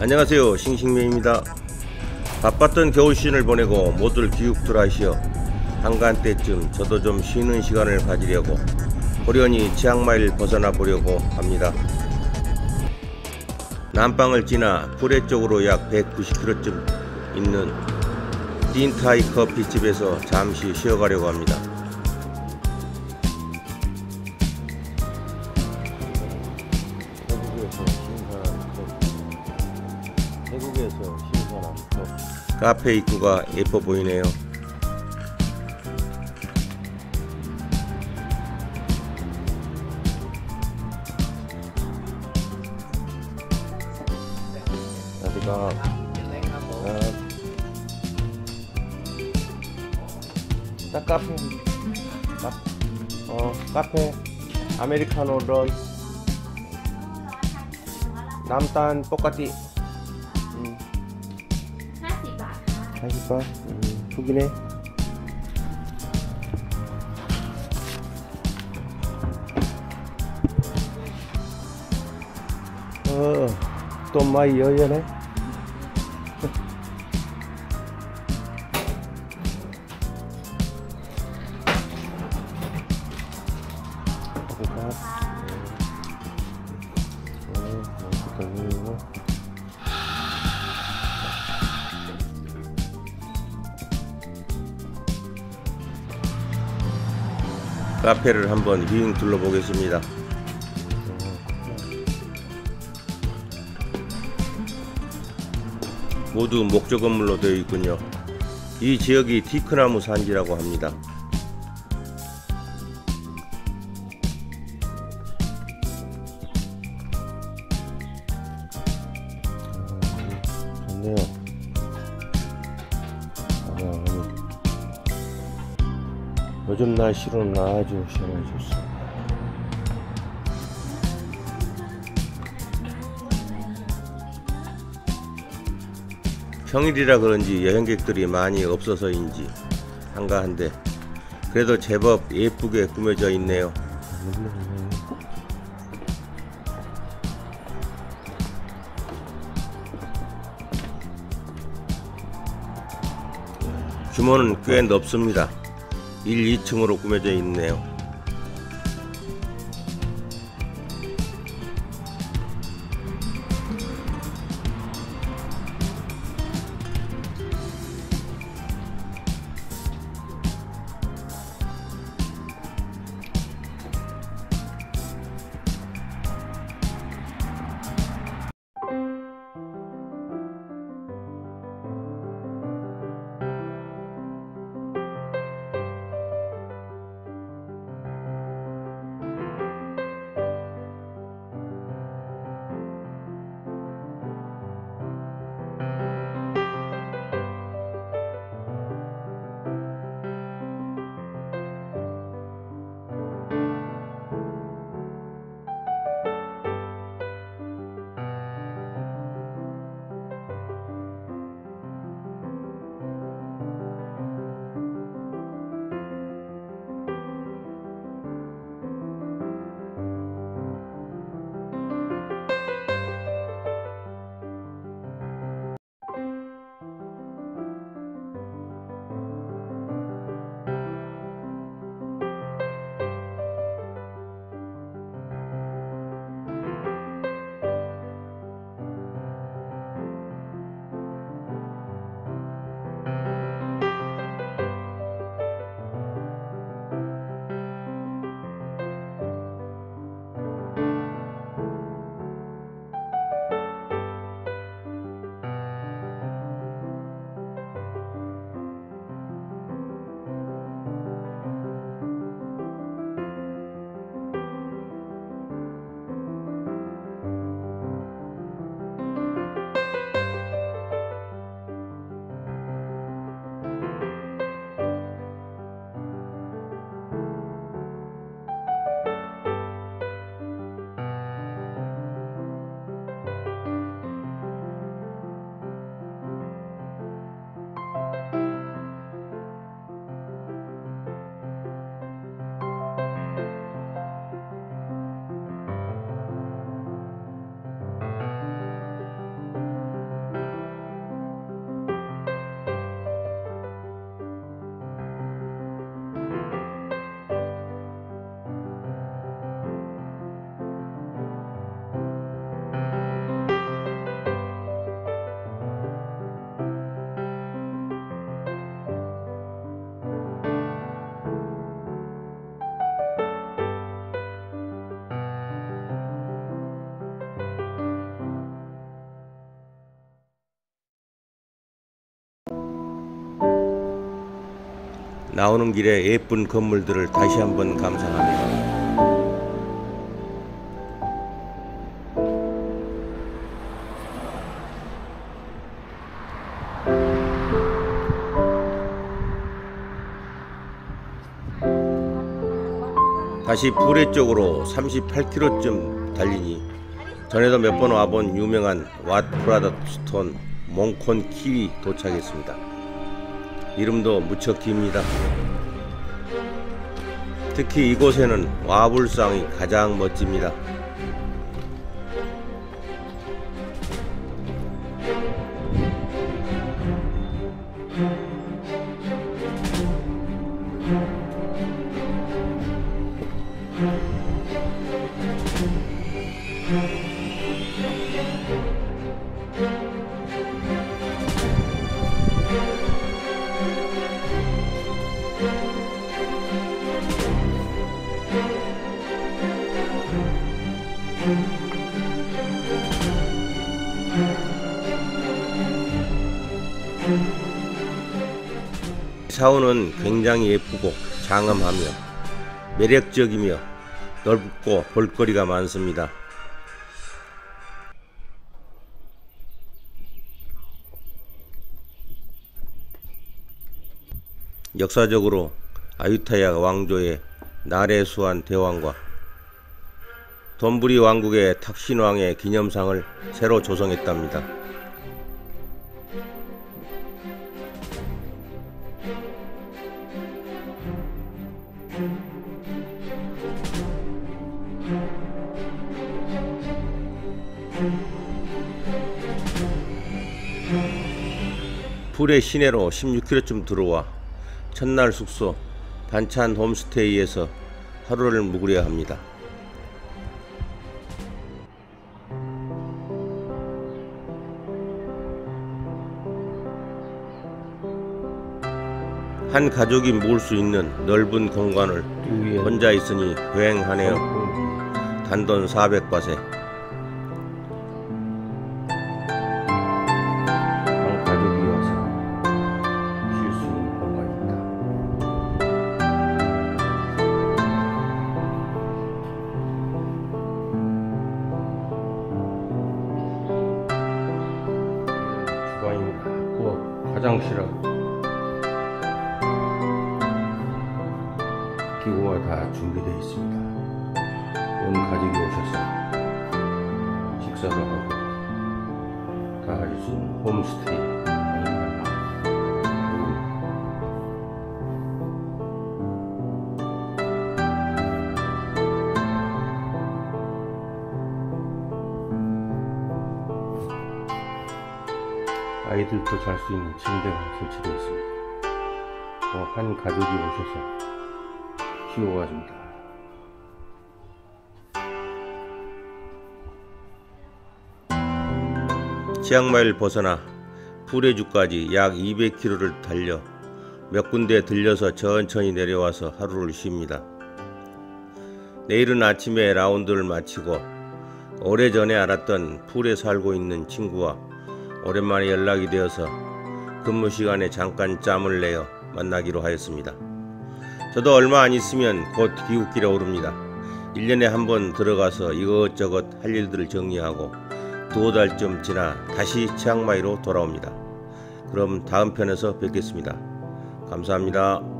안녕하세요. 싱싱맨입니다. 바빴던 겨울 시즌을 보내고 모두들 귀국들 하시어 한간 때쯤 저도 좀 쉬는 시간을 가지려고 호련히 치앙마이를 벗어나 보려고 합니다. 남방을 지나 프레 쪽으로 약 190km쯤 있는 딘타이 커피집에서 잠시 쉬어가려고 합니다 태국에서 신선한 카페 입구가 예뻐 보이네요. 어디가? 아, 딱 카페. 카, 어 카페. 아메리카노 런 남단 똑같이 ค่ะ 하실까? 음, 푸기네 어, 카페를 한번 휘잉 둘러보겠습니다. 모두 목조 건물로 되어 있군요. 이 지역이 티크나무 산지라고 합니다. 요즘 날씨로는 아주 시원해졌어. 평일이라 그런지 여행객들이 많이 없어서인지 한가한데 그래도 제법 예쁘게 꾸며져 있네요. 규모는 꽤 넓습니다. 1, 2층으로 꾸며져 있네요. 나오는 길에 예쁜 건물들을 다시 한번 감상합니다. 다시 프레 쪽으로 38km쯤 달리니 전에도 몇 번 와본 유명한 왓 프라탓 수톤 몽콘 키위 도착했습니다. 이름도 무척 깁니다. 특히 이곳에는 와불상이 가장 멋집니다. 사원은 굉장히 예쁘고 장엄하며 매력적이며 넓고 볼거리가 많습니다. 역사적으로 아유타야 왕조의 나레수한 대왕과 돈부리 왕국의 탁신왕의 기념상을 새로 조성했답니다. 풀의 시내로 16km쯤 들어와 첫날 숙소 반찬 홈스테이에서 하루를 묵으려 합니다. 한 가족이 묵을 수 있는 넓은 공간을 혼자 있으니 여행하네요. 단돈 400바세. 한 가족이 와서 쉴 수 있는 공간이 있다. 주방입니다. 뭐 화장실하고 기구가 다 준비되어 있습니다. 온 가족이 오셔서 식사도 하고 다 할 수 있는 홈스테이 아이들도 잘 수 있는 침대가 설치되어 있습니다. 어, 한 가족이 오셔서 키워가줍니다. 치앙마이를 벗어나 푸레주까지 약 200km를 달려 몇 군데 들려서 천천히 내려와서 하루를 쉽니다. 내일은 아침에 라운드를 마치고 오래전에 알았던 풀에 살고 있는 친구와 오랜만에 연락이 되어서 근무 시간에 잠깐 짬을 내어 만나기로 하였습니다. 저도 얼마 안 있으면 곧 귀국길에 오릅니다. 1년에 한 번 들어가서 이것저것 할 일들을 정리하고 두어 달쯤 지나 다시 치앙마이로 돌아옵니다. 그럼 다음 편에서 뵙겠습니다. 감사합니다.